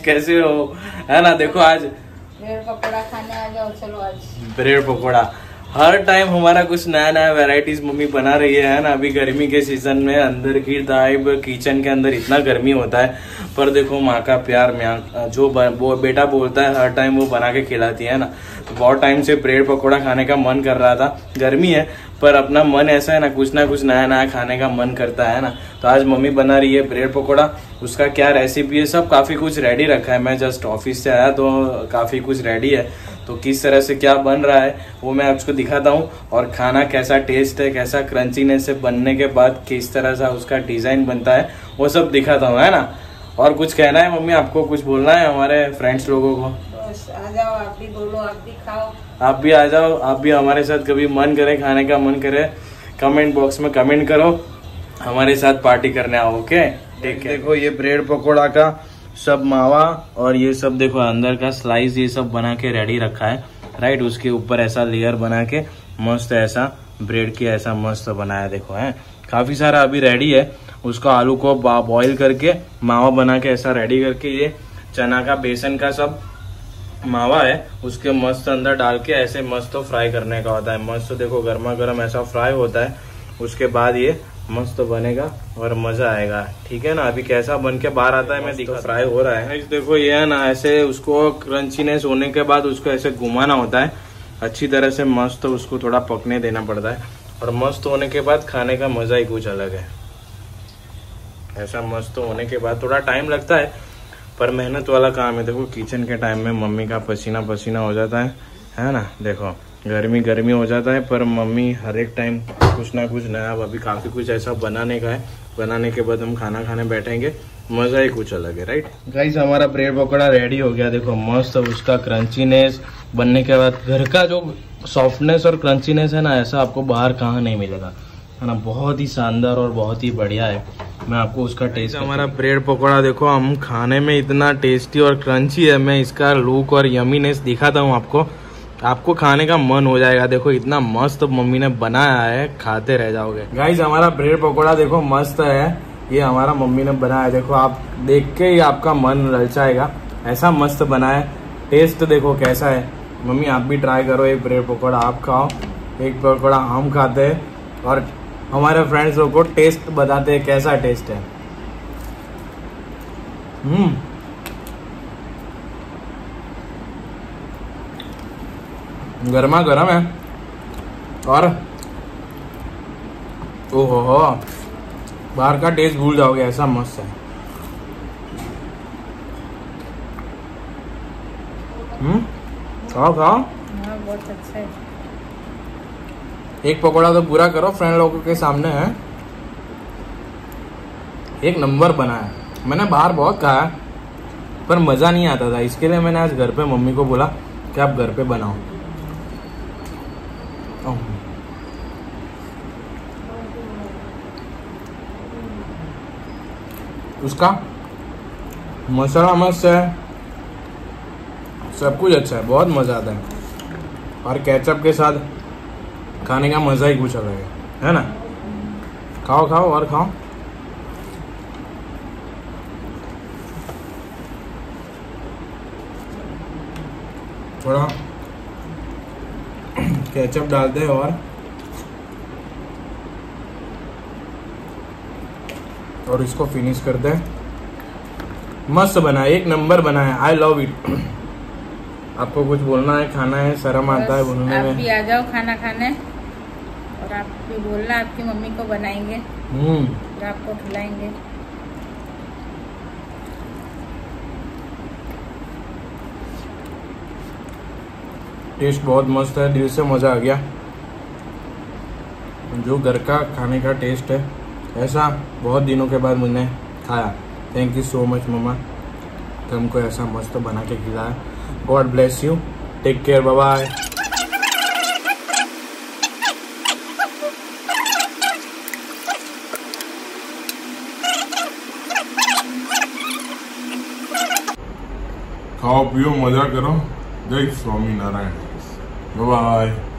कैसे हो? है ना देखो आज। ब्रेड पकौड़ा खाने आ जाओ चलो आज। ब्रेड पकौड़ा। हर टाइम हमारा कुछ नया नया वेराइटीज मम्मी बना रही है ना? अभी गर्मी के सीज़न में अंदर की टाइप किचन के अंदर इतना गर्मी होता है। पर देखो माँ का प्यार मैं जो वो बेटा बोलता है, हर टाइम वो बना के खिलाती है ना? तो बहुत टाइम से ब्रेड पकौड़ा खाने का मन कर रहा था। गर्मी है, पर अपना मन ऐसा है ना, कुछ ना कुछ नया नया खाने का मन करता है ना? तो आज मम्मी बना रही है ब्रेड पकौड़ा। उसका क्या रेसिपी है? सब काफ़ी कुछ रेडी रखा है। मैं जस्ट ऑफ़िस से आया तो काफ़ी कुछ रेडी है। तो किस तरह से क्या बन रहा है वो मैं आपको दिखाता हूँ और खाना कैसा टेस्ट है कैसा क्रंचीनेस से बनने के बाद किस तरह से उसका डिज़ाइन बनता है वो सब दिखाता हूँ है ना? और कुछ कहना है मम्मी आपको कुछ बोलना है हमारे फ्रेंड्स लोगों को? आ जाओ आप भी बोलो आप भी खाओ। आप भी आ जाओ आप भी हमारे साथ कभी मन करे खाने का मन करे कमेंट बॉक्स में कमेंट करो हमारे साथ पार्टी करने आओ ओके ठीक है देखो ये ब्रेड पकोड़ा का सब मावा और ये सब देखो अंदर का स्लाइस ये सब बना के रेडी रखा है राइट उसके ऊपर ऐसा लेयर बना के मस्त ऐसा ब्रेड के ऐसा मस्त बनाया देखो, है? काफ़ी सारा अभी रेडी है। उसको आलू को बॉईल करके, मावा बना के ऐसा रेडी करके ये चना का, बेसन का सब मावा है, उसके मस्त अंदर डाल के ऐसे मस्त तो फ्राई करने का होता है। मस्त देखो गर्मा गर्म ऐसा फ्राई होता है। उसके बाद ये मस्त बनेगा और मज़ा आएगा। ठीक है ना? अभी कैसा बन के बाहर आता है मैं दिखा फ्राई हो रहा है। देखो ये है ना ऐसे उसको क्रंचीनेस होने के बाद उसको ऐसे घुमाना होता है। अच्छी तरह से मस्त उसको थोड़ा पकने देना पड़ता है। और मस्त होने के बाद खाने का मज़ा ही कुछ अलग है। ऐसा मस्त होने के बाद थोड़ा टाइम लगता है पर मेहनत वाला काम है। देखो किचन के टाइम में मम्मी का पसीना पसीना हो जाता है। है ना? देखो गर्मी गर्मी हो जाता है पर मम्मी हर एक टाइम कुछ ना कुछ नया अभी काफ़ी कुछ ऐसा बनाने का है। बनाने के बाद हम खाना खाने बैठेंगे मज़ा ही कुछ अलग है राइट गाइस हमारा ब्रेड पकौड़ा रेडी हो गया। देखो मस्त उसका क्रंचीनेस बनने के बाद घर का जो सॉफ्टनेस और क्रंचीनेस है ना ऐसा आपको बाहर कहाँ नहीं मिलेगा। है ना? बहुत ही शानदार और बहुत ही बढ़िया है। मैं आपको उसका टेस्ट हमारा ब्रेड पकौड़ा देखो हम खाने में इतना टेस्टी और क्रंची है मैं इसका लुक और यमीनेस दिखाता हूँ आपको। आपको खाने का मन हो जाएगा। देखो, इतना मस्त तो मम्मी ने बनाया है, खाते रह जाओगे। गाइज़ हमारा ब्रेड पकौड़ा देखो मस्त है। ये हमारा मम्मी ने बनाया है। देखो, आप देख के ही आपका मन ललचाएगा। ऐसा मस्त बना है। टेस्ट देखो कैसा है। मम्मी, आप भी ट्राई करो एक ब्रेड पकौड़ा। आप खाओ। एक पकौड़ा हम खाते हैं। और हमारे फ्रेंड्स लोग को टेस्ट बताते हैं कैसा टेस्ट है। हम्म। गर्मा गर्म है। और? ओहो हो। बाहर का टेस्ट भूल जाओगे ऐसा मस्त है। हम्म? खाओ खाओ। हाँ बहुत अच्छा है। एक पकौड़ा तो पूरा करो फ्रेंड लोगों के सामने है। एक नंबर बना है। मैंने बाहर बहुत खाया पर मज़ा नहीं आता था। इसके लिए मैंने आज घर पे मम्मी को बोला कि आप घर पे बनाओ। ओह। उसका? मसाला मस्त है। सब कुछ अच्छा है, बहुत मज़ा आता है। और केचप के साथ खाने का मज़ा ही कुछ अलग है है ना? खाओ खाओ और खाओ। थोड़ा केचप डालते हैं और और इसको फिनिश करते हैं मस्त बना एक नंबर बना है आई लव इट आपको कुछ बोलना है खाना है शर्म आता है बोलने आप में। भी आ जाओ खाना खाने। और आप भी बोलना आपकी मम्मी को बनाएँगे। हम्म। आपको खिलाएँगे। टेस्ट बहुत मस्त है, दिल से मज़ा आ गया। जो घर का खाने का टेस्ट है, ऐसा बहुत दिनों के बाद मैंने खाया। थैंक यू सो मच मम्मा कि हमको ऐसा मस्त बना के खिलाया। God bless you take care bye खाओ, पियो, मज़ा करो। जय स्वामी नारायण बाय